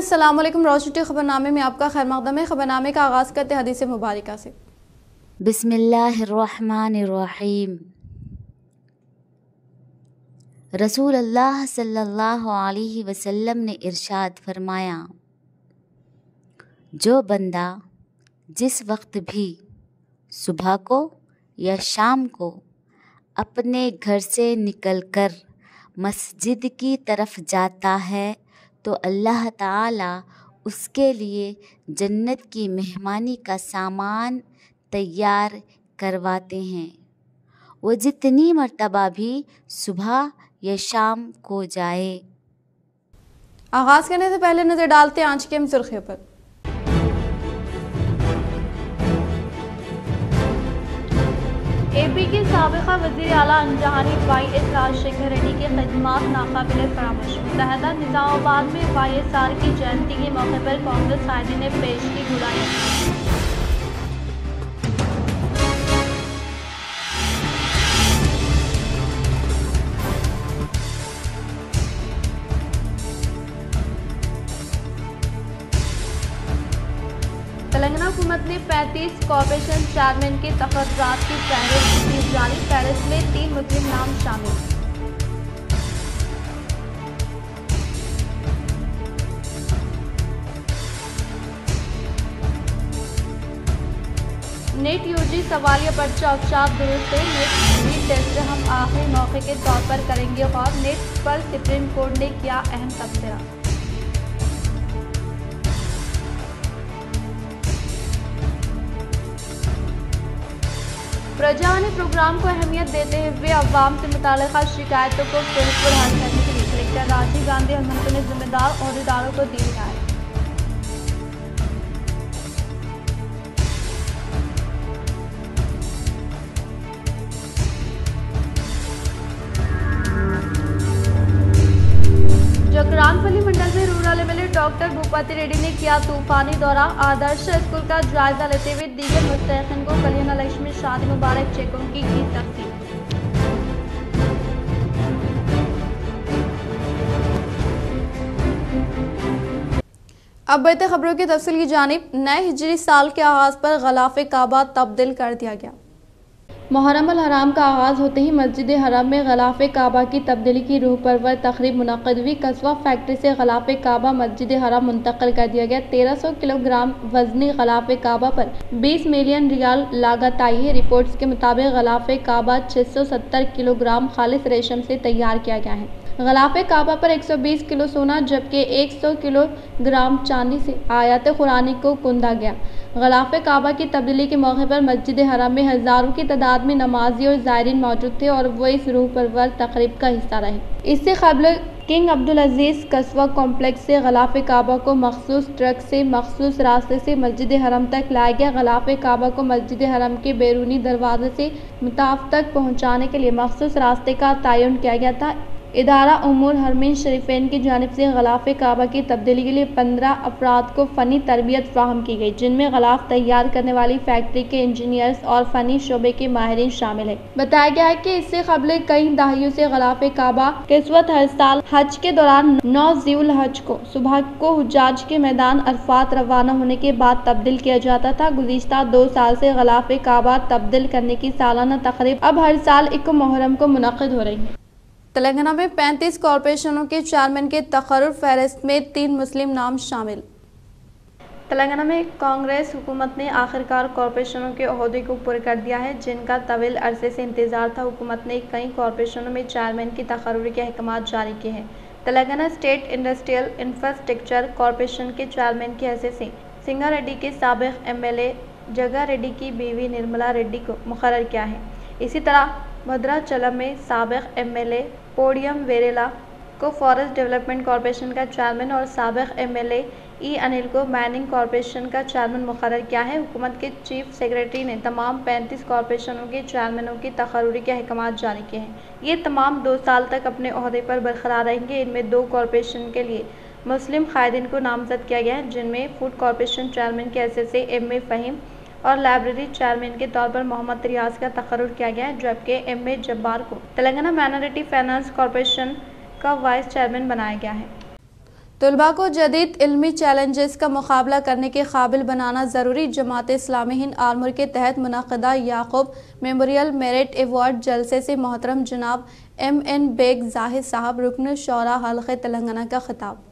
अस्सलाम खबरनामे में आपका खैर मकदम है। खबरनामे का आगाज़ करते हदीस मुबारक से। बिस्मिल्लाहिर्रहमानिर्रहीम। रसूल अल्लाह सल्लल्लाहु अलैहि वसल्लम ने इरशाद फरमाया, जो बंदा जिस वक्त भी सुबह को या शाम को अपने घर से निकलकर मस्जिद की तरफ़ जाता है तो अल्लाह ताला उसके लिए जन्नत की मेहमानी का सामान तैयार करवाते हैं। वो जितनी मर्तबा भी सुबह या शाम को जाए। आगाज़ करने से पहले नज़र डालते हैं आज के हम सुर्खियों पर एपी के सबका वजी अला अनजहानी वाई एस राजशेखर रेड्डी की खदमात नाकबिल फरामश। मुतहदा निज़ामाबाद में वाई एस आर की जयंती के मौके पर कांग्रेस कायदे ने पेश की गुलाई 35 कॉरपोरेशन चेयरमैन के तखरात की फहरिस्त की जारी। फहरिस्त में तीन मुस्लिम नाम शामिल। नेट यूजी सवालिया पर्चा औचाप दुरुस्त नेट री टेस्ट हम आखिरी मौके के तौर पर करेंगे और नेट पर सुप्रीम कोर्ट ने किया अहम तबसरा प्रजा ने प्रोग्राम को अहमियत देते हुए अवाम से मुतल शिकायतों को फिर हल करने के लिए कलेक्टर राजीव गांधी हनुमंत ने जिम्मेदार अहदेदारों को दी हिदायत। डॉक्टर रेड्डी ने किया तूफानी दौरा। आदर्श स्कूल का जायजा लेते हुए दीगर मुस्तैन को कल्याण लक्ष्मी शादी मुबारक, चेकों की की तकसीम अब बढ़ते खबरों की तफसील की जानब। नए हिजरी साल के आगाज़ पर गलाफ काबा तब्दील कर दिया गया। मुहरम हराम का आगाज़ होते ही मस्जिद हराम में गलाफ काबा की तब्दीली की रूह परवर तकरीब मुनद हुई कस्बा फैक्ट्री से गलाफ काबा मस्जिद हराम मुंतकिल कर दिया गया। तेरह सौ किलोग्राम वजनी गलाफ काबा पर बीस मिलियन रियाल लागत आई है रिपोर्ट्स के मुताबिक गलाफ काबा छः सौ सत्तर किलोग्राम खालिश रेशम से तैयार किया गया है। गलाफ काबा पर 120 किलो सोना, जबकि 100 किलो ग्राम चांदी से आयात कुरानी को कुंदा गया। गलाफ काबा की तब्दीली के मौके पर मस्जिद हरम में हज़ारों की तादाद में नमाजी और ज़ायरीन मौजूद थे और वो इस रूह परवर तकरीब का हिस्सा रहे। इससे कबल किंग अब्दुल अज़ीज़ कस्बा कॉम्प्लेक्स से गलाफ काबा को मखसूस ट्रक से मखसूस रास्ते से मस्जिद हरम तक लाया गया। गलाफ काबा को मस्जिद हरम के बैरूनी दरवाजे से मुताफ तक पहुँचाने के लिए मखसूस रास्ते का तयन किया गया था। इदारा उमूर हरमिन शरीफेन की जानब से गलाफ काबा की तब्दीली के लिए पंद्रह अफराद को फ़नी तरबियत फ्राहम की गई, जिनमें गलाफ तैयार करने वाली फैक्ट्री के इंजीनियर्स और फ़नी शोबे के माहरीन शामिल है। बताया गया है कि इससे कबल कई दहाइयों से गलाफ काबा किस्वत हर साल हज के दौरान नौ जील हज को, सुबह को हजाज के मैदान अरफात रवाना होने के बाद तब्दील किया जाता था। गुजशत दो साल से गलाफ काबा तब्दील करने की सालाना तकरीब अब हर साल एक मुहर्रम को मुनद हो रही है। तेलंगाना में 35 कॉरपोरेशनों के चेयरमैन के तकर्र फहरिस्त में तीन मुस्लिम नाम शामिल। तेलंगाना में कांग्रेस हुकूमत ने आखिरकार कॉरपोरेशनों के अहदे को पूरे कर दिया है, जिनका तवील अरसे से इंतज़ार था। हुकूमत ने कई कॉरपोरेशनों में चेयरमैन की तकर्र के अहकाम जारी किए हैं। Telangana state industrial infrastructure corporation के चेयरमैन की हैसियत से सिंगा रेड्डी के सबक एम एल ए जगा रेड्डी की बीवी निर्मला रेड्डी को मुकर किया है। इसी तरह भद्राचलम में सबक M L A Podem Veeraiah को फॉरेस्ट डेवलपमेंट कॉरपोरेशन का चेयरमैन और सबक एम एल ई अनिल को माइनिंग कॉरपोरेशन का चेयरमैन मुकर किया है। हुकूमत के चीफ सेक्रेटरी ने तमाम 35 कॉरपोरेशनों के चेयरमैनों की तकरूरी के अहकाम जारी किए हैं। ये तमाम दो साल तक अपने अहदे पर बरकरार रहेंगे। इनमें दो कॉरपोरेशन के लिए मुस्लिम कायदीन को नामजद किया गया है, जिनमें फ़ूड कॉरपोरेशन चेयरमैन के S S M A Faheem और लाइब्रेरी चेयरमैन के तौर पर मोहम्मद रियाज का तकर किया गया है जबकि एम ए जब्बार को। तेलंगाना माइनॉरिटी फाइनेंस कॉरपोरेशन का वाइस चेयरमैन बनाया गया है। तलबा को जदीद इलमी चैलेंजेस का मुकाबला करने के काबिल बनाना ज़रूरी, जमात इस्लामी हिंद आलमुर के तहत मुनदा याकूब मेमोरियल मेरिट एवार्ड जलसे से मोहतरम जनाब एम एन बेग जाहिद साहब रुकन शरा हल्क़ तेलंगाना का खिताब।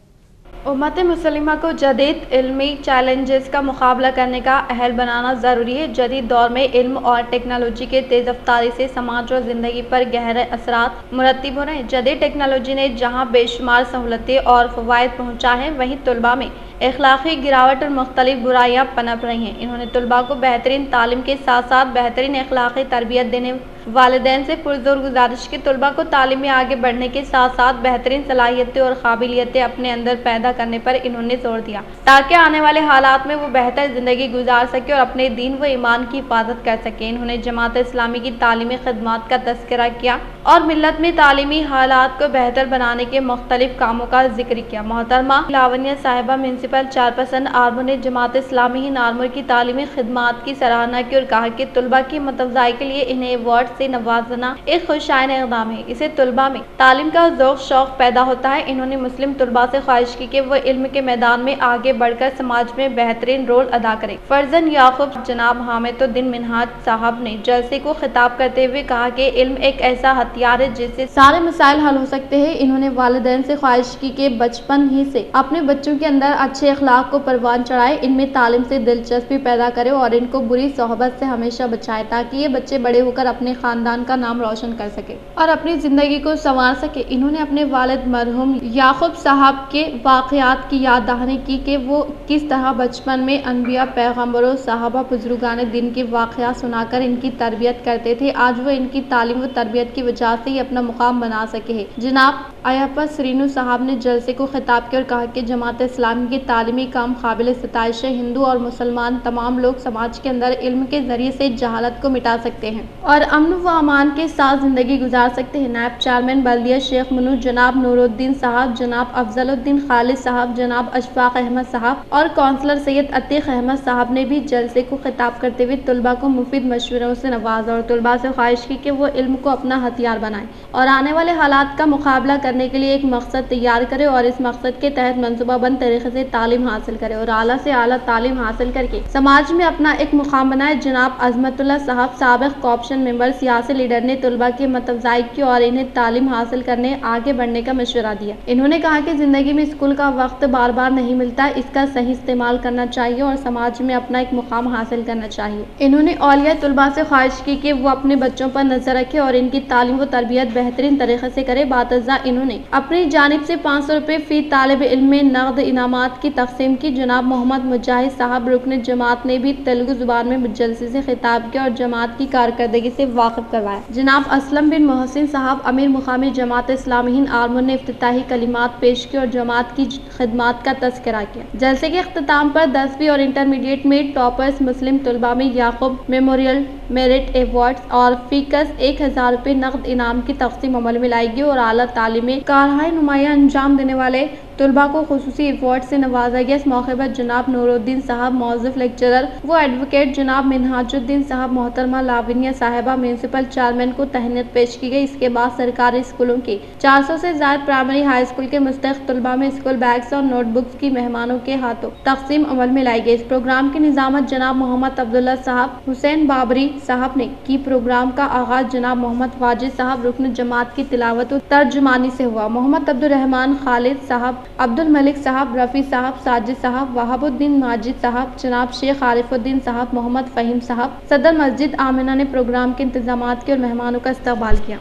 उम्मत मुसलिमा को जदीद इलमी चैलेंजेस का मुकाबला करने का अहल बनाना ज़रूरी है। जदीद दौर में इल्म और टेक्नोलॉजी के तेज़ रफ्तारी से समाज और ज़िंदगी पर गहरे असरा मुरतब हो रहे हैं। जदीद टेक्नोलॉजी ने जहाँ बेशुमार सहूलतें और फ़वाद पहुँचा है, वहीं तलबा में अखलाक़ी गिरावट और मुख्तलिफ़ बुराइयाँ पनप रही हैं। इन्होंने तलबा को बेहतरीन तालीम के साथ साथ बेहतरीन अखलाक़ी तरबियत देने वालदेन से पुरजोर गुजारिश की। तलबा को तालीम में आगे बढ़ने के साथ साथ बेहतरीन सलाहियतें और काबिलियतें अपने अंदर पैदा करने पर इन्होंने ज़ोर दिया। ताकि आने वाले हालात में वो बेहतर ज़िंदगी गुजार सके और अपने दीन व ईमान की हिफाजत कर सके। इन्होंने जमात इस्लामी की तालीमी खदमात का तस्करा किया और मिलत में तालीमी हालात को बेहतर बनाने के मुख्तलिफ़ कामों का ज़िक्र किया। मोहतरमा लावनिया साहिबा म्यूनसिपल चेयरपर्सन आर्मो ने जमात इस्लामी ही नारमर की तालीमी खदमात की सराहना की और कहा कि तलबा की मतवजाई के लिए इन्हें अवार्ड से नवाजना एक खुशाइन इकदाम है। इसे तलबा में तालीम का जोक शौक पैदा होता है। इन्होंने मुस्लिम तलबा से ख्वाहिश की कि वह इल्म के मैदान में आगे बढ़कर समाज में बेहतरीन रोल अदा करे। फर्जन याकूब जनाब हामिदुद्दीन मिनहाज साहब ने जलसे को खिताब करते हुए कहा कि इल्म एक ऐसा हथियार है जिससे सारे मसाइल हल हो सकते हैं। इन्होंने वालदेन से ख्वाहिश की कि बचपन ही से अपने बच्चों के अंदर अच्छे अखलाक को परवान चढ़ाए। इनमें तालीम से दिलचस्पी पैदा करे और इनको बुरी सोहबत से हमेशा बचाए ताकि ये बच्चे बड़े होकर अपने खानदान का नाम रोशन कर सके और अपनी ज़िंदगी को संवार सके। इन्होंने अपने वालिद मरहूम याकूब साहब के वाक़ात की याद दहानी की कि वो किस तरह बचपन में अनबिया पैगम्बरों साहबा बुजुर्गान दिन के वाक़ सुनाकर इनकी तरबियत करते थे। आज वो इनकी तालीम व तरबियत की वजह से ही अपना मुकाम बना सके जनाब अयापा सरीनू साहब ने जलसे को खिताब किया और कहा कि जमात इस्लामी की तालीमी काम काबिल सतश है। हिंदू और मुसलमान तमाम लोग समाज के अंदर इल्म के ज़रिए से जहालत को मिटा सकते हैं। और अमन व अमान के साथ ज़िंदगी गुजार सकते हैं। नायब चेयरमैन बल्दिया शेख मनु जनाब नूरुद्दीन साहब, जनाब अफजलुद्दीन खालिद साहब, जनाब अशफाक अहमद साहब और कौंसलर सैयद अतीक अहमद साहब ने भी जलसे को खिताब करते हुए तलबा को मुफीद मशवरों से नवाजा और तलबा से ख्वाहिश की कि वो इल्म को अपना हथियार बनाए और आने वाले हालात का मुकाबला करने के लिए एक मकसद तैयार करे और इस मकसद के तहत मनसूबाबंद तरीके से तालीम हासिल करे और आला से आला तालीम हासिल करके समाज में अपना एक मुकाम बनाए। जनाब अजमतुल्ला साहब, सबक कॉप्शन मेंबर सियासी लीडर ने तलबा की मतवजाई की और इन्हें तालीम हासिल करने, आगे बढ़ने का मशवरा दिया। इन्होंने कहा कि ज़िंदगी में स्कूल का वक्त बार बार नहीं मिलता, इसका सही इस्तेमाल करना चाहिए और समाज में अपना एक मुकाम हासिल करना चाहिए। इन्होंने औलिया तलबा से ख्वाहिश की कि वो अपने बच्चों पर नज़र रखे और इनकी तालीम व तरबियत बेहतरीन तरीके से करे। बातजा इन्होंने अपनी जानब से पाँच सौ रुपये फ़ी तालब इल्म में नकद इनामात की तकसीम की। जनाब मोहम्मद मुजाहिद साहब रुकन जमात ने भी तेलुगु ज़ुबान में जलसे से खिताब किया और जमात की कारकर्दगी से वाकिफ करवाया। जनाब असलम बिन मोहसिन साहब अमीर मुकामी जमात इस्लामी आलमन ने अफ्ताही कलिमात पेश की और जमात की खदमात का तस्करा किया। जलसे के अख्ताम पर दसवीं और इंटरमीडिएट में टॉपर्स मुस्लिम तलबा में याकूब मेमोरियल मेरिट अवार्ड्स और फीकस एक हज़ार रुपये नकद इनाम की तकसीम अमल में लाएगी और अली तालीम कारहाई नुमाया अंजाम देने वाले तलबा को खसूसी अवार्ड से नवाजा गया। इस मौके पर जनाब नूरुद्दीन साहब मौजूद लेक्चरर, व एडवोकेट जनाब मिनहाजुद्दीन साहब मोहतरमा लाविनिया साहिबा, म्यूनसिपल चेयरमैन को तहनीत पेश की गई। इसके बाद सरकारी स्कूलों के 400 से ज़्यादा प्राइमरी हाई स्कूल के मुस्तक तलबा में स्कूल बैग्स और नोटबुक्स की मेहमानों के हाथों तकसीम अमल में लाई गई। इस प्रोग्राम की निजामत जनाब मोहम्मद अब्दुल्ला साहब, हुसैन बाबरी साहब ने की। प्रोग्राम का आगाज़ जनाब मोहम्मद वाजिद साहब रुकन जमात की तिलावत तर्जुमानी से हुआ। मोहम्मद अब्दुलरहमान खालिद साहब अब्दुल मलिक साहब रफ़ी साहब साजिद साहब वहाबुद्दीन माजिद साहब जनाब शेख आरिफुद्दीन साहब मोहम्मद फ़हीम साहब सदर मस्जिद आमिना ने प्रोग्राम के इंतज़ाम के और मेहमानों का इस्तेमाल किया।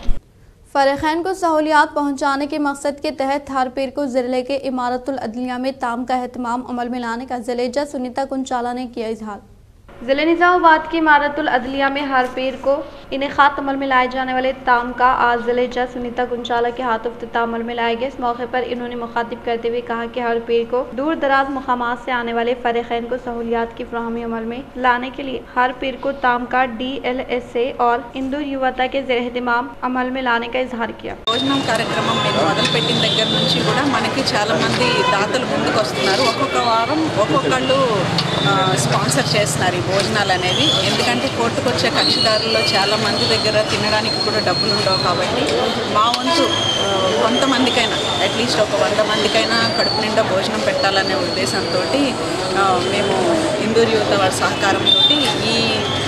फ़रखैन को सहूलियात पहुँचाने के मकसद के तहत हर पीर को ज़िले के इमारतुलअदलिया में ताम का अहतमाम अमल में लाने का ज़िले जज सुनीता कुंचाला ने किया इजहार। ज़िले निज़ामाबाद की इमारतुलअदलिया में हर पीर को इनखात अमल में लाए जाने वाले ताम का आज ज़िले जज सुनीता कुंचाला के हाथों अमल में लाया गया इस मौके पर इन्होंने मुखातिब करते हुए कहा कि हर पीर को दूर दराज मकाम से आने वाले फ़रखैन को सहूलियात की फ्राहमी अमल में लाने के लिए हर पीर को ताम का डी एल एस ए और इंदू युवता के जेरहतमाम अमल में लाने का इजहार किया భోజనం కార్యక్రమం మేము మొదలుపెట్టిన దగ్గర నుంచి కూడా మనకి చాలా మంది దాతలు ముందుకు వస్తున్నారు ఒక్కొక్క వారం ఒక్కొక్కళ్ళు ఆ, స్పాన్సర్ చేస్తున్నారు ఈ భోజనాలు అనేవి ఎందుకంటే కోర్టుకు వచ్చే కక్షిదారుల్లో చాలా మంది దగ్గర తినడానికి కూడా డబ్బులు ఉండవు కాబట్టి మా వంతు ఆ, కొంతమందికైనా అట్లీస్ట్ ఒక వంద మందికైనా కడుపు నిండా భోజనం పెట్టాలనే ఉద్దేశంతో మేము ఇందూరు యువత వారి సహకారంతో ఈ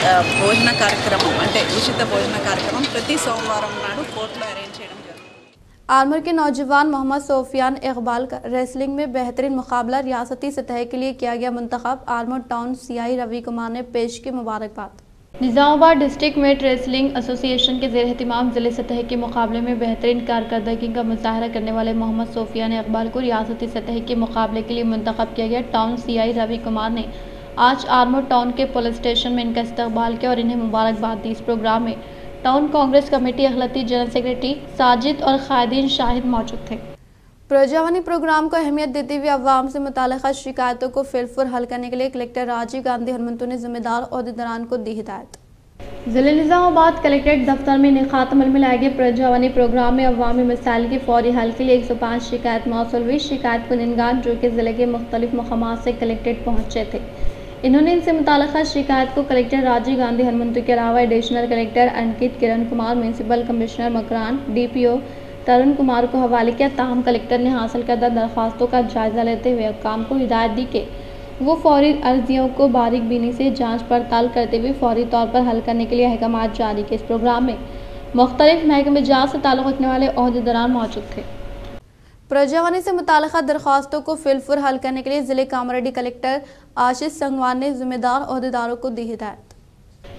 ఆ, భోజన కార్యక్రమం అంటే ఉచిత భోజన కార్యక్రమం ప్రతి సోమవారం నాడు కోర్టులో అరేంజ్ చేయడం జరుగుతుంది आर्मर के नौजवान मोहम्मद सोफियान इकबाल का रेसलिंग में बेहतरीन मुकाबला रियासती सतह के लिए किया गया मंतखब आर्मर टाउन सीआई रवि कुमार ने पेश की मुबारकबाद निज़ामाबाद डिस्ट्रिक्ट में ट्रेसलिंग एसोसिएशन के जेर अहतमाम ज़िले सतह के मुकाबले में बेहतरीन कारकर्दगी का मुजाहरा करने वाले मोहम्मद सोफियान इकबाल को रियासती सतह के मुकाबले के लिए मंतखब किया गया। टाउन सीआई रवि कुमार ने आज आर्मो टाउन के पुलिस स्टेशन में इनका इस्तकबाल किया और इन्हें मुबारकबाद दी। इस प्रोग्राम में टाउन कांग्रेस कमेटी अखलती जनरल सेक्रेटरी साजिद और कायदीन शाहिद मौजूद थे। प्रजावानी प्रोग्राम को अहमियत देते हुए अवाम से मुतल शिकायतों को फिलफुर हल करने के लिए कलेक्टर राजीव गांधी हनुमंतु ने जिम्मेदार अहदेदारान को दी हिदायत। ज़िले निज़ामाबाद कलेक्ट्रेट दफ्तर में निखात अमल में लाए गए प्रजावानी प्रोग्राम में अवामी मसाइल के फौरी हल के लिए 105 शिकायत मौसू हुई। शिकायत कुनिनगान जो कि ज़िले के मुख्तलिफ़ मकाम से कलेक्ट्रेट पहुँचे थे। इन्होंने इनसे मुतल शिकायत को कलेक्टर राजीव गांधी हनुमंतु के अलावा additional collector Ankit Kiran Kumar, municipal commissioner Makran, DPO Tarun Kumar को हवाले किया, ताहम कलेक्टर ने हासिल करदा दरख्वास्तों का जायजा लेते हुए काम को हिदायत दी कि वो फौरी अर्जियों को बारीक बीनी से जाँच पड़ताल करते हुए फौरी तौर पर हल करने के लिए अहकाम जारी किए इस प्रोग्राम में मुख्तलिफ़ महकमे जात से ताल्लुक़ रखने वाले अहदेदारान मौजूद थे। प्रजावानी से मुतल दरख्वास्तों को फिलफुर हल करने के लिए ज़िले कामरेड्डी कलेक्टर आशीष संगवान ने जिम्मेदार अहदेदारों को दी हिदायत।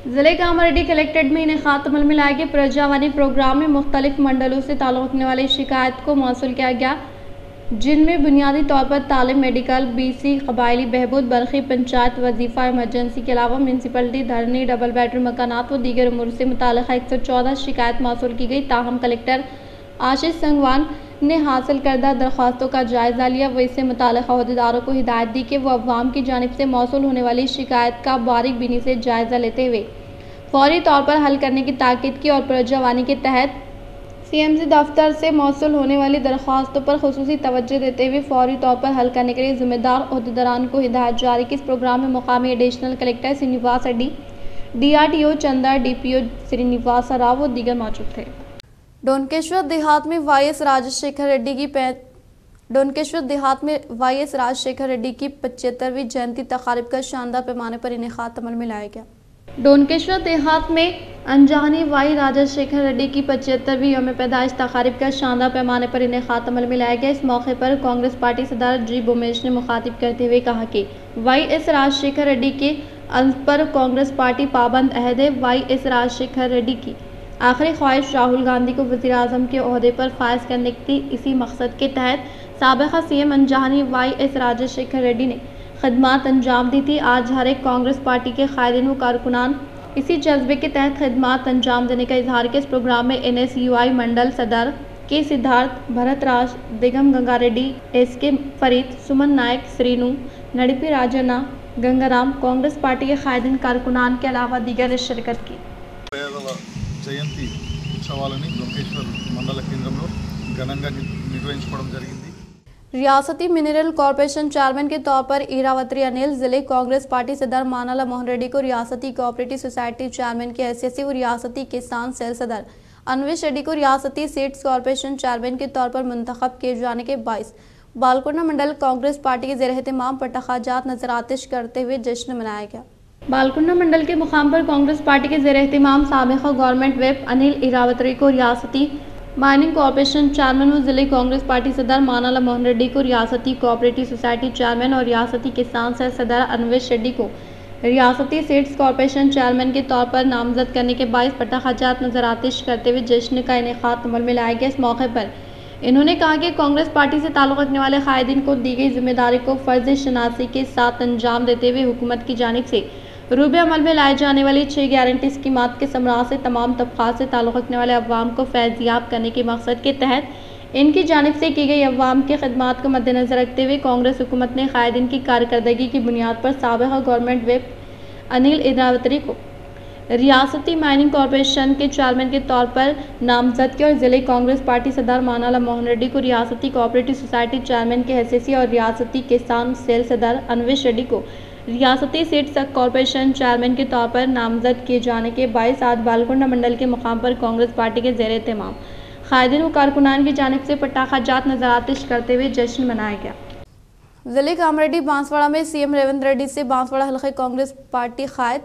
ज़िले कामरेड्डी कलेक्ट्रेट में इन्हें अमल में लाए प्रजावानी प्रोग्राम में मुख्तलिफ़ मंडलों से ताल्लुक़ रखने वाली शिकायत को मौसू किया गया, जिनमें बुनियादी तौर पर तालीम, मेडिकल, बीसी, कबायली, बहबूद, बरखी, पंचायत, वजीफ़ा, इमरजेंसी के अलावा म्यूनसिपलिटी, धरनी, डबल बेडरूम, मकानात व दीगर उमूर से मुतल एक सौ चौदह शिकायत मौसू की गई। ताहम कलेक्टर आशीष संगवान ने हासिल करदा दरख्वास्तों का जायज़ा लिया। व इससे मुतल अहदेदारों को हिदायत दी कि वह अवाम की जानब से मौसू होने वाली शिकायत का बारीक बीनी से जायज़ा लेते हुए फौरी तौर पर हल करने की ताकीद की और प्रजावानी के तहत सीएमसी दफ्तर से मौसू होने वाली दरख्वास्तों पर खसूसी तवज्जो देते हुए फौरी तौर पर हल करने के लिए जिम्मेदार अहदेदारान को हिदायत जारी। की इस प्रोग्राम में मुकामी additional collector Srinivas अड्डी D R T O Chanda D P O Srinivas Rao व दीगर मौजूद थे। डोनकेश्वर देहात में वाई एस राजशेखर रेड्डी की डोनकेश्वर देहात में वाई एस राजशेखर रेड्डी की पचहत्तरवीं जयंती तकारीब का शानदार पैमाने पर इनका अमल में लाया गया। डोनकेश्वर देहात में अनजानी वाई राजशेखर रेड्डी की पचहत्तरवीं योम पैदाइश तकारीब का शानदार पैमाने पर इन्हें खात अमल में लाया गया। इस मौके पर कांग्रेस पार्टी सदर जी बुमेश ने मुखातिब करते हुए कहा कि वाई एस राजशेखर रेड्डी के अंत पर कांग्रेस पार्टी पाबंद अहद है। वाई एस राजशेखर रेड्डी की आखिरी ख्वाहिश राहुल गांधी को वजी अजम के अहदे पर फायज करने की इसी मकसद के तहत सबका सी एम अनजानी वाई एस राजशेखर रेड्डी ने खदमात अंजाम दी थी। आज हर एक कांग्रेस पार्टी के कायदीन व कारकुनान इसी जज्बे के तहत खदमात अंजाम देने का इजहार के इस प्रोग्राम में एन एस यू आई मंडल सदर K Siddharth Bharat Raj Digam Ganga Reddy S K Farid, Suman Nayak, Srinu, Nadpi Rajanna Gangaram Congress party के कायदीन कारकुनान के अलावा दीगर ने शिरकत की। జయంతి ఉత్సవాలని లోకేశ్వర్ మండల కేంద్రంలో ఘనంగా ని- నిర్వహించుకోవడం జరిగింది रियासती मिनरल कॉरपोरेशन चेयरमैन के तौर पर ईरावती अनिल जिले कांग्रेस पार्टी सदर मानाला मोहन रेड्डी को रियासती कोऑपरेटिव सोसाइटी चेयरमैन की हैसियत से व रियासती किसान सेल सदर अनवेश रेड्डी को रियासती सीट्स कॉरपोरेशन चेयरमैन के तौर पर मुंतखब किए जाने के बाईस बालकोना मंडल कांग्रेस पार्टी के जेर एहतमाम पर तखाजात नजर आतिश करते हुए जश्न मनाया गया बालकुंडा मंडल के मुकाम पर कांग्रेस पार्टी के जेर एहतमाम सबका गवर्नमेंट वेब अनिल इरावतरी को रियासती माइनिंग कॉरपोरेशन चेयरमैन व ज़िले कांग्रेस पार्टी सदर मानाला मोहन रेड्डी को रियासती कोऑपरेटिव सोसाइटी चेयरमैन और रियासती किसान सेल सदर अनवेश रेड्डी को रियासती सीड्स कॉरपोरेशन चेयरमैन के तौर पर नामजद करने के बाईस पटाखाजात नज़र आतिश करते हुए जश्न का इनका अमल में लाया गया इस मौके पर। इन्होंने कहा कि कांग्रेस पार्टी से ताल्लुक़ रखने वाले कायदीन को दी गई ज़िम्मेदारी को फ़र्ज़ शनासी के साथ अंजाम देते हुए हुकूमत की जानब से रूबे अमल में लाए जाने वाली छः गारंटी स्कीमात के समरा से तमाम तबक़ात से ताल्लुक़ रखने वाले अवाम को फैज़याब करने के मकसद के तहत इनकी जानब से की गई अवाम के खदमात को मद्देनज़र रखते हुए कांग्रेस हुकूमत ने कायदीन की कारकर्दगी की बुनियाद पर सबका गवर्नमेंट वेब अनिल इंद्रावतरी को रियासती माइनिंग कॉरपोरेशन के चेयरमैन के तौर पर नामजद किया और ज़िले कांग्रेस पार्टी सदर मानाला मोहन रेड्डी को रियासती कोऑपरेटिव सोसाइटी चेयरमैन की हैसियत और रियासती किसान सेल सदर अनवेश रेड्डी को रियासती सीट कॉरपोरेशन चेयरमैन के तौर पर नामजद किए जाने के बाईस आज बालकुंडा मंडल के मुकाम पर कांग्रेस पार्टी के जेर तमाम कायदीन व कारकुनान की जानब से पटाखा जात नज़र आतिश करते हुए जश्न मनाया गया। ज़िले कामरेड्डी बांसवाड़ा में सीएम रेवंत रेड्डी से बांसवाड़ा हल्के कांग्रेस पार्टी कायद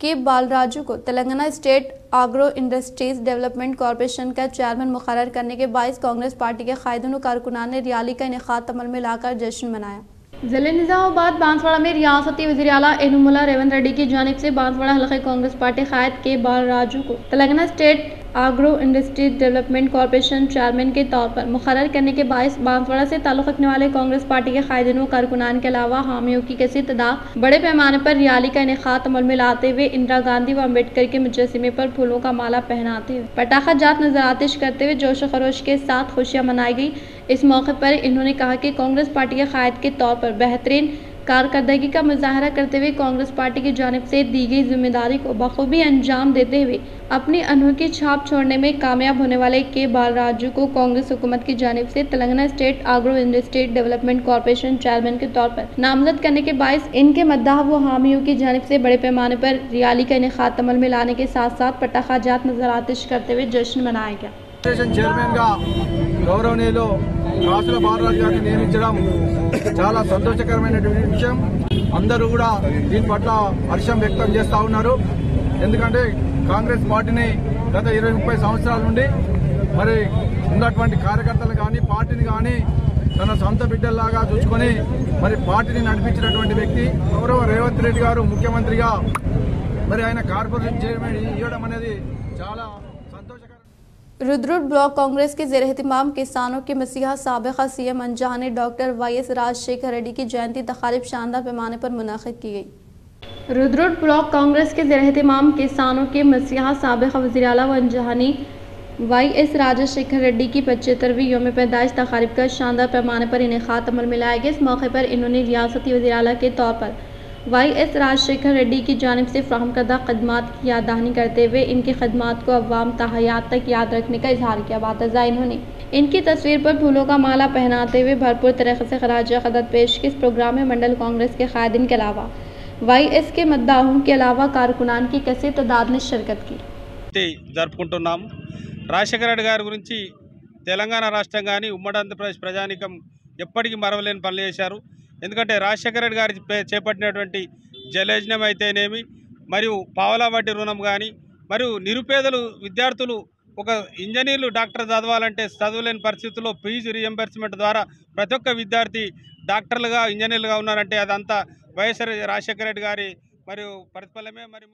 के बालराजू को Telangana state agro industries development corporation का चेयरमैन मुकर करने के बाईस कांग्रेस पार्टी के कायदन कारकुनान ने रैली का इनका अमल में लाकर जश्न मनाया। ज़िले निजामाबाद बांसवाड़ा में रियासती वजी अला एनुमला रेवंत रेड्डी की जानब से बांसवाड़ा हल्के कांग्रेस पार्टी कायद के बाल राजू को Telangana state agro industries development corporation chairman के तौर पर मुकर करने के बायस बांसवाड़ा से ताल्लुक़ रखने वाले कांग्रेस पार्टी के कायदन व कारकुनान के अलावा हामियों की कैसी तादाद, बड़े पैमाने पर रैली का इनका अमल में लाते हुए इंदिरा गांधी व अंबेडकर के मुजस्मे पर फूलों का माला पहनाते हुए। पटाखा जात नज़र आतिश करते हुए जोश खरोश के साथ खुशियाँ मनाई गई। इस मौके पर इन्होंने कहा कि कांग्रेस पार्टी के कायद के तौर पर बेहतरीन कारकर्दगी का मुजाहरा करते हुए कांग्रेस पार्टी की जानब से दी गई ज़िम्मेदारी को बखूबी अंजाम देते हुए अपनी अनोखी छाप छोड़ने में कामयाब होने वाले के बालराजू को कांग्रेस हुकूमत की जानब से Telangana state agro industry development corporation chairman के तौर पर नामजद करने के बायस इनके मद्दाह व हामियों की जानब से बड़े पैमाने पर रियाली का इनका अमल में लाने के साथ साथ पटाखा जात नज़र आतिश करते हुए जश्न मनाया गया। స్టేషన్ చైర్మన్గా గౌరవనీయులు కాసుల బాలరాజు గారిని నియమించడం చాలా సంతోషకరమైనటువంటి విషయం. అందరూ కూడా దీని పట్ల హర్షం వ్యక్తం చేస్తా ఉన్నారు. ఎందుకంటే కాంగ్రెస్ పార్టీని గత ఇరవై ముప్పై సంవత్సరాల నుండి మరి ఉన్నటువంటి కార్యకర్తలు కానీ పార్టీని కానీ తన సొంత బిడ్డల్లాగా చూసుకొని మరి పార్టీని నడిపించినటువంటి వ్యక్తి గౌరవ రేవంత్ రెడ్డి గారు ముఖ్యమంత్రిగా మరి ఆయన కార్పొరేషన్ చైర్మన్ ఇవ్వడం అనేది చాలా रुद्रुड ब्लॉक कांग्रेस के जेर एहतमाम किसानों के मसीहा सबका सीएम अंजहान ने doctor Y S Rajasekhar Reddy की जयंती तकारीब शानदार पैमाने पर मुनद की गई। रुद्रुड ब्लॉक कांग्रेस के जेर एहतमाम किसानों के मसीहा सबका वजी अला व अंजहानी वाई एस राजशेखर रेड्डी की पचहत्तरवीं योम पैदाइश तकारीब का शानदार पैमाने पर इनका अमल मिलाया गया। इस मौके पर इन्होंने रियासती वजी अला के तौर पर वाई एस राजशेखर रेड्डी की जानब से फ्राहम करदा खदमात की याद दहानी करते हुए इनकी खदमात को अवाम तहयात तक याद रखने का इजहार किया बातजा इन्होंने इनकी तस्वीर पर फूलों का माला पहनाते हुए भरपूर तरीके से खराज अकदत पेश की इस प्रोग्राम में मंडल कांग्रेस के कायदीन के अलावा वाई एस के मद्दाहों के अलावा कारकुनान की कैसी तादाद ने शिरकत की జయంతి జరుపుకుంటున్నాం రాజశేఖర రెడ్డి గారి గురించి తెలంగాణ రాష్ట్రం కానీ ఉమ్మడి ఆంధ్రప్రదేశ్ ప్రజానికం ఎప్పటికీ మరవలేని పనులు చేశారు ఎందుకంటే రాజశేఖర రెడ్డి గారి పే- చేపట్టినటువంటి జలయజ్ఞం అయితేనేమి మరియు పావలా వడ్డీ రుణం కానీ మరియు నిరుపేదలు విద్యార్థులు ఒక ఇంజనీర్లు డాక్టర్ చదవాలంటే చదవలేని పరిస్థితుల్లో ఫీజు రియంబర్స్మెంట్ ద్వారా ప్రతి ఒక్క విద్యార్థి డాక్టర్లుగా ఇంజనీర్లుగా ఉన్నారంటే అదంతా వైఎస్ఆర్ రాజశేఖర రెడ్డి గారి మరియు ప్రతిఫలమే మరి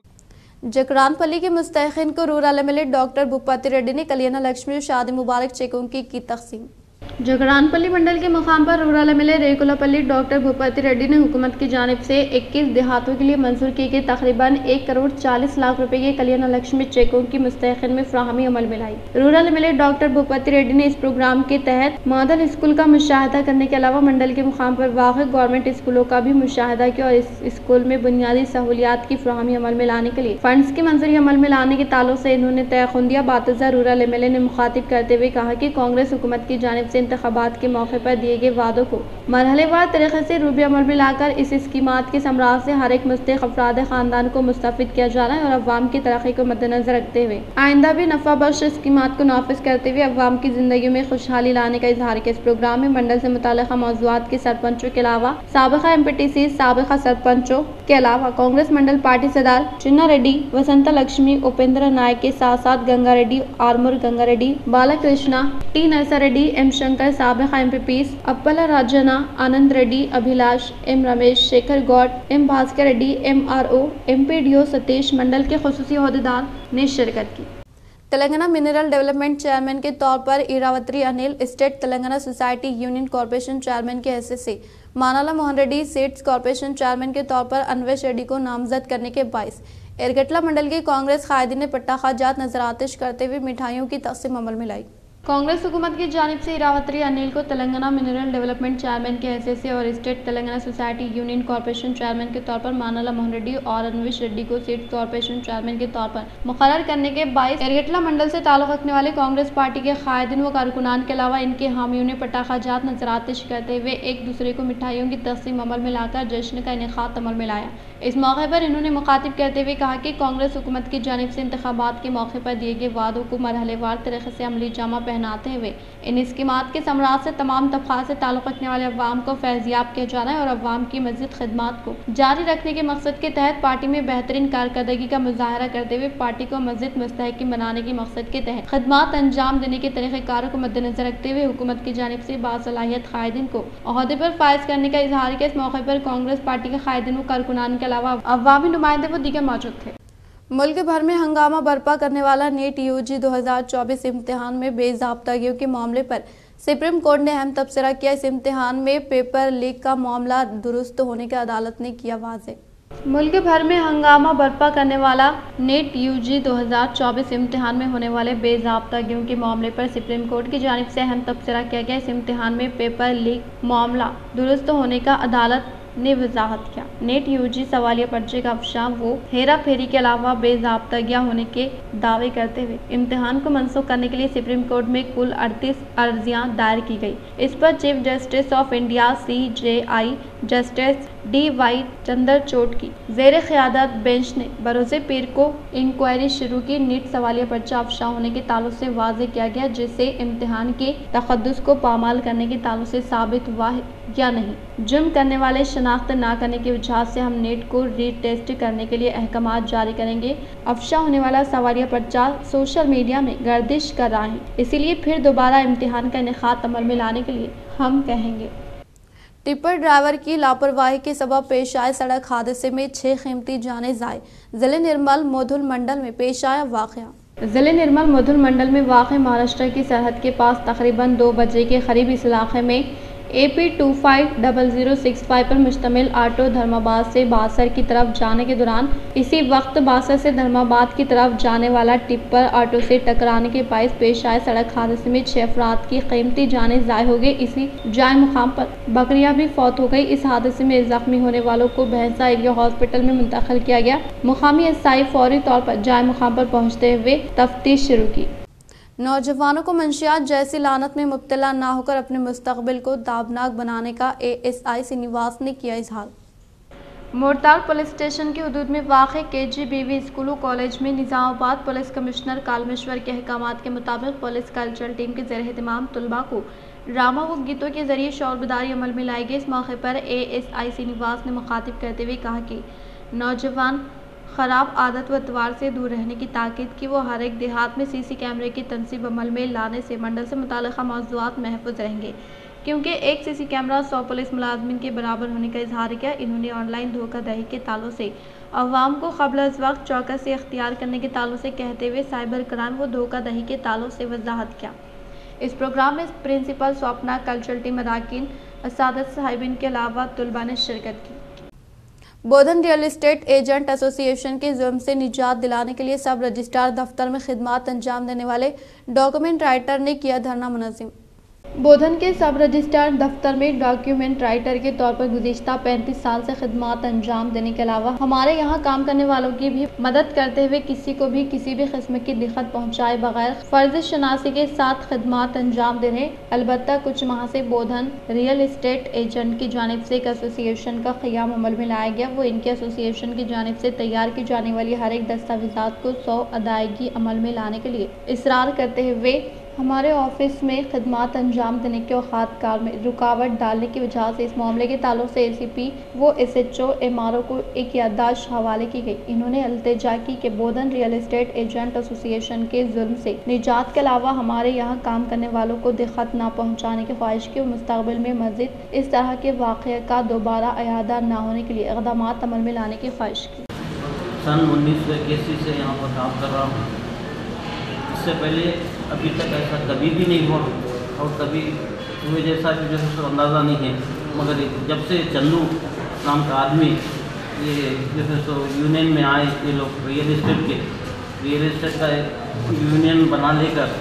जकरानपल्ली के मुस्तैन को rural M doctor Bhupathi Reddy ने कलियाना लक्ष्मी और शादी मुबारक चेकों की की तकसीम जगरानपल्ली मंडल के मुकाम पर rural M L A Rekulapalli doctor Bhupathi Reddy ने हुकूमत की जानब से 21 देहातों के लिए मंजूर किए गए तकरीबन एक करोड़ चालीस लाख रुपए के कल्याण लक्ष्मी चेकों की मुस्तैन में फ्राहमी अमल में लाई रूरल ए डॉक्टर भूपति रेड्डी ने इस प्रोग्राम के तहत मॉडल स्कूल का मुशाह करने के अलावा मंडल के मुकाम पर वाक़ गवर्नमेंट स्कूलों का भी मुशाह किया और इस स्कूल में बुनियादी सहूलियात की फ्राहमी अमल में लाने के लिए फंड की मंजूरी अमल में लाने के ताल्लुक से इन्होंने तयखुंदिया बातजा रूरल ए ने मुखातिब करते हुए कहा कि कांग्रेस हुकूमत की जानब से इंतबात के मौके पर दिए गए वादों को मरहलेवार तरीके से रूबी अमल में लाकर इस स्कीमात के समराज से हर एक मुस्तक अफराद खानदान को मुस्तफ़ किया जा रहा है और अवाम की तरक्की को मद्देनजर रखते हुए। आइंदा भी नफा बख्श स्कीमात को नाफिज करते हुए अवाम की ज़िंदगी में खुशहाली लाने का इजहार किया। इस प्रोग्राम में मंडल से मुतल मौजूद के सरपंचों के अलावा सबका एम पी टी सी सबका सरपंचों के अलावा कांग्रेस मंडल पार्टी सदार चिन्ना रेड्डी, वसंता लक्ष्मी, उपेंद्र नायक के साथ साथ गंगा रेड्डी, आरमूर गंगा रेड्डी, बालकृष्णा, टी नरसा रेड्डी, एम शंकर सबका M P piece Appala Rajana, Anand Reddy, Abhilash, M Ramesh, Shekhar Goud, M Bhaskar Reddy, M R O, M P D O, Satish mandal के खसूसी अहदेदार ने शिरकत की। तेलंगाना मिनरल डेवलपमेंट चेयरमैन के तौर पर Iravatri Anil state Telangana society union corporation chairman के हिस्से से, Manala Mohan Reddy seeds corporation chairman के तौर पर अनवेश रेड्डी को नामजद करने के बायस एरगटला मंडल के कांग्रेस कायदी ने पट्टा जात नज़र आतिश करते हुए मिठाइयों की तकसीम अमल में लाई। कांग्रेस हुकूमत की जानब से इरावत्री अनिल को तेलंगाना मिनरल डेवलपमेंट चेयरमैन के हैसियत और state Telangana society union corporation chairman के तौर पर मानाला मोहन रेड्डी और अनविश रेड्डी को सीट कॉरपोरेशन चेयरमैन के तौर पर मुकर करने के बाईस एरगटला मंडल से ताल्लुक रखने वाले कांग्रेस पार्टी के कायदीन व कारकुनान के अलावा इनके हामियों ने पटाखा जात नज़र आतिश करते हुए एक दूसरे को मिठाइयों की तकसीम अमल में लाकर जश्न का इनका अमल में लाया इस मौके पर इन्होंने मुखातिब करते हुए कहा कि कांग्रेस हुकूमत की जानब से इंतबात के मौके पर दिए गए वादों को मरहलेवार तरीके से अमली जामा पहनाते हुए इन स्कीमात के समराज से तमाम तबका से ताल्लुक़ रखने वाले अवाम को फैजियाब किया जाना है और अवाम की मस्जिद खदमात को जारी रखने के मकसद के तहत पार्टी में बेहतरीन कारकर्दगी का मुजाहरा करते हुए पार्टी को मस्जिद मुस्तकम बनाने के मकसद के तहत खदमात अंजाम देने के तरीक़ारों को मद्देनजर रखते हुए हुकूमत की जानब से बासलाहियत कायदीन को अहदे पर फायज करने का इजहार किया। इस मौके पर कांग्रेस पार्टी के कायदीन व कारकुनान के अलावा अवामी नुमाइंदे व दीगर मौजूद थे। मुल्क भर में हंगामा बर्पा करने वाला नेट यूजी 2024 इम्तिहान में बेजाबतगियों के मामले पर सुप्रीम कोर्ट ने अहम तबसरा किया। इस इम्तिहान में पेपर लीक का मामला दुरुस्त होने की अदालत ने किया वाजे मुल्क भर में हंगामा बर्पा करने वाला नेट यूजी 2024 इम्तिहान में होने वाले बेजाबतगियों के मामले पर सुप्रीम कोर्ट की जानब से अहम तबसरा किया गया। इस इम्तिहान में पेपर लीक मामला दुरुस्त होने का अदालत ने वजाहत किया। नेट यूजी सवालिया पर्चे का अफशा वो हेरा फेरी के अलावा बेजाबतगिया होने के दावे करते हुए। इम्तिहान को मनसूख करने के लिए सुप्रीम कोर्ट में कुल अड़तीस अर्जियाँ दायर की गई। इस पर chief justice of India C J I justice D Y Chandrachud की जेर क़्यादत बेंच ने बरोज़ पीर को इंक्वायरी शुरू की नीट सवालिया पर्चा अफशा होने के ताल्लुक से वाजे किया गया जिससे इम्तिहान के तकदस को पामाल करने के ताल्लुक से साबित हुआ है या नहीं जुर्म करने वाले शनाख्त ना करने की वजह से हम नेट को रीटेस्ट करने के लिए अहकाम जारी करेंगे अफशा होने वाला सवालिया पर्चा सोशल मीडिया में गर्दिश कर रहा है इसीलिए फिर दोबारा इम्तिहान का इनका अमल में लाने के लिए हम कहेंगे टिप्पर ड्राइवर की लापरवाही के सबब पेश आए सड़क हादसे में छह कीमती जाने जाए। ज़िले निर्मल मोधुल मंडल में पेश आया वाक़ ज़िले निर्मल मधुल मंडल में वाक़ महाराष्ट्र की सरहद के पास तकरीबन दो बजे के करीब इस इलाके में A P two five double zero six five पर मुश्तमिल आटो धर्माबाद से बासर की तरफ़ जाने के दौरान इसी वक्त बासर से धर्माबाद की तरफ़ जाने वाला टिप्पर ऑटो से टकराने के बायस पेश आए सड़क हादसे में छह अफराद की कीमती जाने ज़ाय हो गई। इसी जाय मुकाम पर बकरियाँ भी फौत हो गई। इस हादसे में जख्मी होने वालों को भैंसा एरिया हॉस्पिटल में मुंतकिल किया गया। मुकामी एसाई फौरी तौर पर जाय मुकाम पर पहुँचते हुए तफ्तीश शुरू की। नौजवानों को मंशियात जैसी लानत में मुब्तला ना होकर अपने मुस्तबिल को दाबनाक बनाने का एएसआई श्रीनिवास ने किया इजहार। मोरताल पुलिस स्टेशन के हदूद में वाक़ के जी बी वी स्कूलों, कॉलेज में निज़ामाबाद पुलिस कमिश्नर कालमेश्वर के अहकाम के मुताबिक पुलिस कल्चरल टीम के जेर अहतमाम तलबा को ड्रामा व गीतों के ज़रिए शौरबदारी अमल में लाई गई इस मौके पर ए एस आई श्रीनिवास ने मुखातिब करते हुए कहा कि नौजवान ख़राब आदत व अतवार से दूर रहने की ताकीद की, वो हर एक देहात में सीसी कैमरे की तनसीब अमल में लाने से मंडल से मुतल मौजूद महफूज रहेंगे। क्योंकि एक सी सी कैमरा सौ पुलिस मुलाजमिन के बराबर होने का इजहार किया, इन्होंने ऑनलाइन धोखाधड़ी के तालों से। अवाम को कबल अज वक्त चौकस से अख्तियार करने के तालों से कहते हुए साइबर क्राइम व धोखाधड़ी के तालों से वजाहत किया। इस प्रोग्राम में प्रिंसिपल स्वप्ना कल्चरल टीम अरकान सादत साहिबिन के अलावा तलबा ने शिरकत की। Bodhan real estate agent association के जुर्म से निजात दिलाने के लिए सब रजिस्ट्रार दफ्तर में खिदमत अंजाम देने वाले डॉक्यूमेंट राइटर ने किया धरना मुनजिम। बोधन के सब रजिस्ट्रार दफ्तर में डॉक्यूमेंट राइटर के तौर पर गुजशत पैंतीस साल से खदमात अंजाम देने के अलावा हमारे यहाँ काम करने वालों की भी मदद करते हुए किसी को भी किसी भी किस्म की दिक्कत पहुँचाए बगैर फ़र्ज़ शनासी के साथ खदमात अंजाम दे रहे अलबत् कुछ माह से बोधन रियल इस्टेट एजेंट की जानब से एक एसोसिएशन का क़्याम अमल में लाया गया। वो इनके एसोसिएशन की जानब से तैयार की जाने वाली हर एक दस्तावेजात को सौ अदायगी अमल में लाने के लिए इसरार करते हुए हमारे ऑफ़िस में खदमात अंजाम देने के औकात कार में रुकावट डालने की वजह से इस मामले के ताल्लुक से ए सी पी वो S H O M R O को एक याददाश्त हवाले की गई। इन्होंने अल्तजा की Bodhan real estate agent association के जुल्म से निजात के अलावा हमारे यहाँ काम करने वालों को दिक्कत ना पहुँचाने की ख्वाहिश की मुस्तबिल में मस्जिद इस तरह के वाक़ का दोबारा अयादा ना होने के लिए इकदाम अमल में लाने की ख्वाहिश की। सन उन्नीस सौ इक्यासी से यहाँ पर काम कर रहा हूँ। इससे पहले अभी तक ऐसा कभी भी नहीं हुआ। और कभी हुए जैसा जो है अंदाज़ा नहीं है। मगर जब से चंदू नाम का आदमी ये जो है सो यूनियन में आए ये लोग रियल इस्टेट के। रियल इस्टेट का यूनियन बना लेकर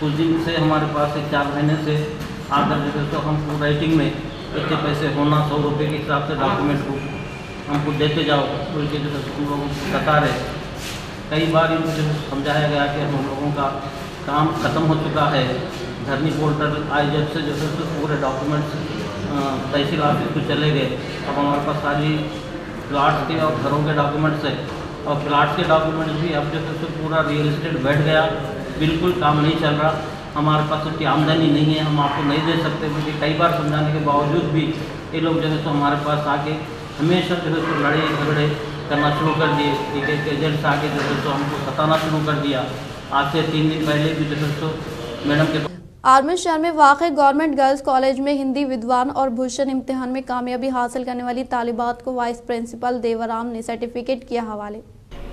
कुछ दिन से हमारे पास एक चार महीने से आकर जो है सो हम राइटिंग में इतने पैसे होना, सौ रुपये के हिसाब से डॉक्यूमेंट को हमको देते जाओ। बोल के जो है हम लोगों को बता रहे कई बार इनको समझाया गया कि हम लोगों का काम ख़त्म हो चुका है। धरनी पोर्टल आई जब से जो है पूरे डॉक्यूमेंट्स तहसील ऑफ़िस को चले गए, अब हमारे पास सारी प्लाट्स के और घरों के डॉक्यूमेंट्स है। और प्लाट्स के डॉक्यूमेंट्स भी अब जो है पूरा रियल इस्टेट बैठ गया, बिल्कुल काम नहीं चल रहा। हमारे पास उसकी आमदनी नहीं है, हम आपको नहीं दे सकते, क्योंकि कई बार समझाने के बावजूद भी ये लोग जो है सो हमारे पास आके हमेशा जो है सो लड़े झगड़े करना शुरू कर दिए। एक एक एजेंट्स आके जो हमको सताना शुरू कर दिया। आज से तीन दिन पहले भी जो मैडम के आर्मी शहर में वाक़ गवर्नमेंट गर्ल्स कॉलेज में हिंदी विद्वान और भूषण इम्तिहान में कामयाबी हासिल करने वाली तालिबात को वाइस प्रिंसिपल देवराम ने सर्टिफिकेट किया हवाले।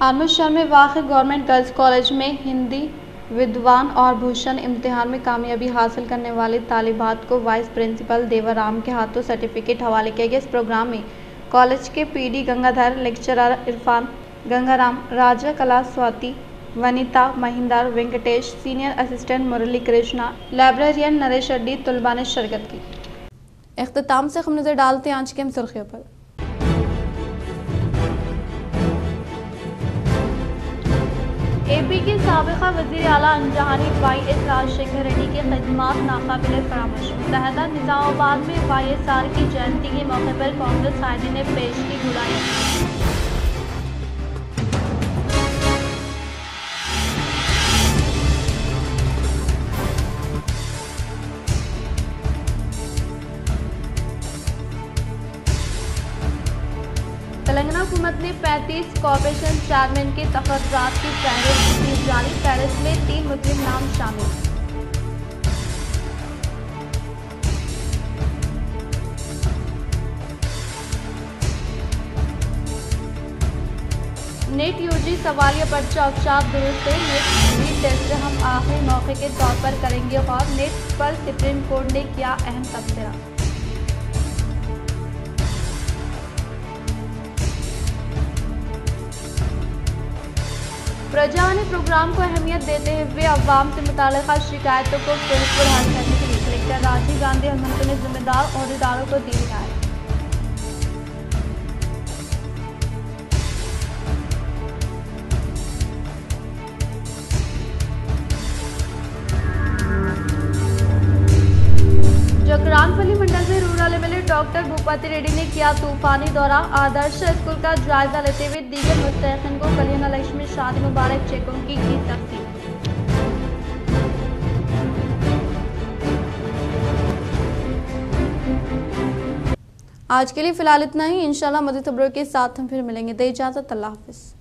आर्मी शहर में वाक़ गवर्नमेंट गर्ल्स कॉलेज में हिंदी विद्वान और भूषण इम्तिहान में कामयाबी हासिल करने वाले तालिबात को वाइस प्रिंसिपल देवराम के हाथों सर्टिफिकेट हवाले किया गया। इस प्रोग्राम में कॉलेज के PD Gangadhar, lecturer Irfan Gangaram, Raja Kala Swathi Vanitha Mahinder, Venkatesh, senior assistant Murali Krishna librarian Naresh Reddy तुलबा ने शिरकत की अख्ताम से हम नज़र डालते हैं आज के हम सुर्खियों पर। एपी के सबका वजी अला अनजहानी Y S R Shekhar Reddy की खदमात नाकबिल फरामश। मुतहदा निज़ामाबाद में वाई एस आर की जयंती के मौके पर कांग्रेस कायदे ने पेश की बुराई 35 कॉरपोरेशन चेयरमैन के तफर्रात की फहरिस्त की फहरिस्त में तीन मुस्लिम नाम शामिल। नेट यूजी सवालिया पर्चा औचार दुरुस्त नेट टेस्ट हम आखिरी मौके के तौर पर करेंगे और नेट पर सुप्रीम कोर्ट ने किया अहम तबसरा। प्रजा ने प्रोग्राम को अहमियत देते हुए अवाम से मुतल शिकायतों को फिर हल करने के लिए कलेक्टर राजीव गांधी हनुमंत ने जिम्मेदार अहदेदारों को दी हिदायत। भूपति रेड्डी ने किया तूफानी दौरा। आदर्श स्कूल का जायजा लेते हुए दीगर मुस्तैन को कल्याण लक्ष्मी शादी मुबारक, चेकों की की तकसीम आज के लिए फ़िलहाल इतना ही। इंशाल्लाह मदद खबरों के साथ हम फिर मिलेंगे। दे इजाज़त। अल्लाह हाफिज़।